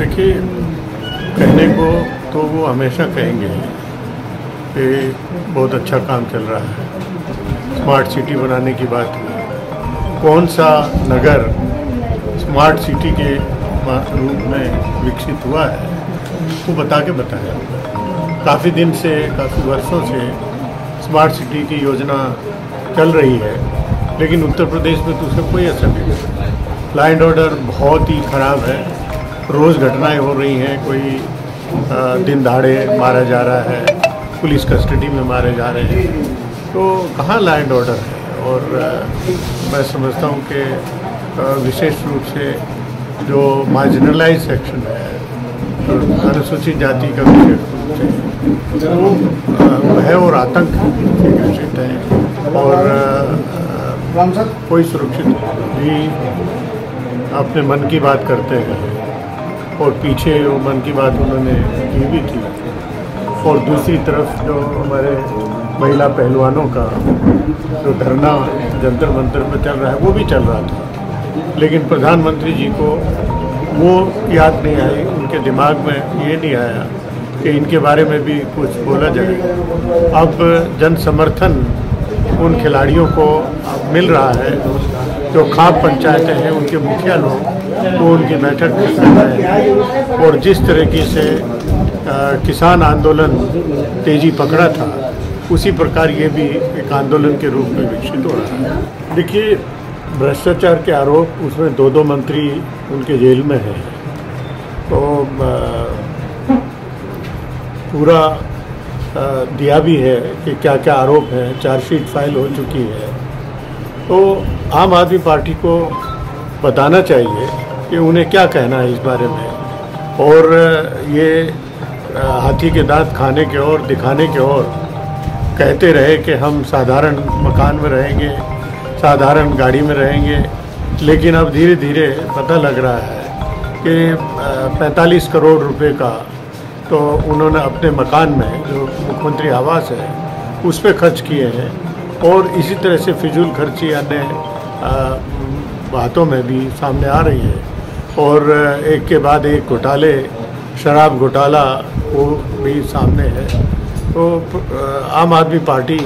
देखिए कहने को तो वो हमेशा कहेंगे कि बहुत अच्छा काम चल रहा है। स्मार्ट सिटी बनाने की बात हुई कौन सा नगर स्मार्ट सिटी के रूप में विकसित हुआ है, वो बता के बताया। काफ़ी दिन से, काफ़ी वर्षों से स्मार्ट सिटी की योजना चल रही है, लेकिन उत्तर प्रदेश में तो उसका कोई असर नहीं। ला एंड ऑर्डर बहुत ही ख़राब है। रोज़ घटनाएँ हो रही हैं, कोई दिन दहाड़े मारा जा रहा है, पुलिस कस्टडी में मारे जा रहे हैं तो कहाँ ला एंड ऑर्डर है? और मैं समझता हूँ कि विशेष रूप से जो मार्जिनलाइज सेक्शन है अनुसूचित जाति का विशेष रूप से, वो भय और आतंक ग्रसित है, और कोई सुरक्षित भी अपने मन की बात करते हैं। और पीछे वो मन की बात उन्होंने की भी थी। और दूसरी तरफ़ जो हमारे महिला पहलवानों का जो धरना जंतर मंतर में चल रहा है, वो भी चल रहा था। लेकिन प्रधानमंत्री जी को वो याद नहीं आई, उनके दिमाग में ये नहीं आया कि इनके बारे में भी कुछ बोला जाए। अब जन समर्थन उन खिलाड़ियों को मिल रहा है, जो खाप पंचायतें हैं, उनके मुखिया लोग वो उनकी बैठक हैं और जिस तरीके से आ, किसान आंदोलन तेज़ी पकड़ा था उसी प्रकार ये भी एक आंदोलन के रूप में विकसित हो रहा है। देखिए भ्रष्टाचार के आरोप उसमें दो दो मंत्री उनके जेल में हैं। तो पूरा दिया भी है कि क्या क्या आरोप है चार्जशीट फ़ाइल हो चुकी है। तो आम आदमी पार्टी को बताना चाहिए कि उन्हें क्या कहना है इस बारे में? और ये हाथी के दांत खाने के और, दिखाने के और कहते रहे कि हम साधारण मकान में रहेंगे, साधारण गाड़ी में रहेंगे, लेकिन अब धीरे धीरे पता लग रहा है कि 45 करोड़ रुपए का तो उन्होंने अपने मकान में जो मुख्यमंत्री आवास है, उस पर खर्च किए हैं। और इसी तरह से फिजूल खर्ची अन्य बातों में भी सामने आ रही है। और एक के बाद एक घोटाले, शराब घोटाला, वो भी सामने है। तो आम आदमी पार्टी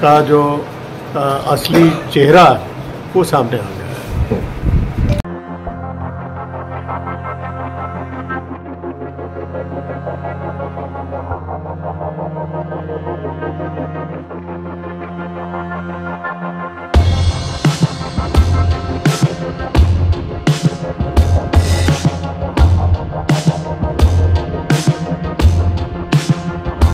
का जो असली चेहरा, वो सामने आ गया।